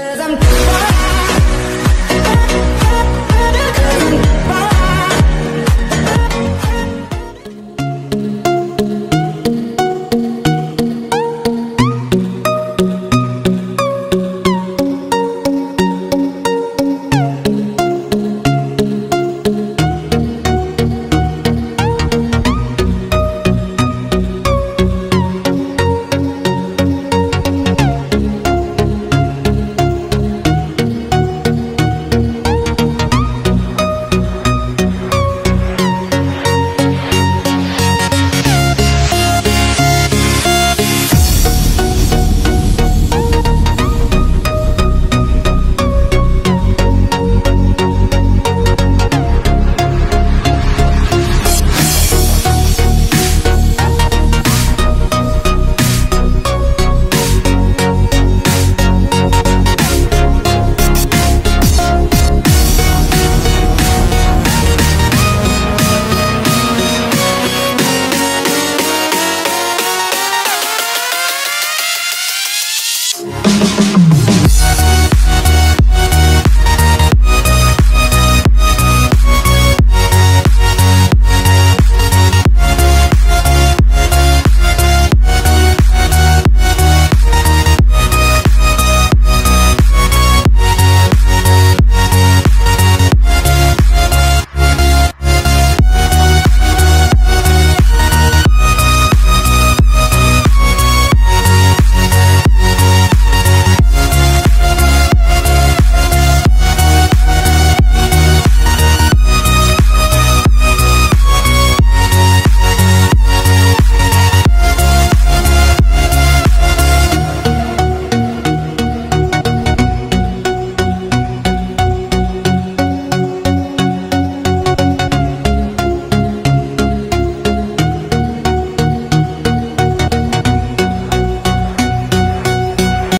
Cause I'm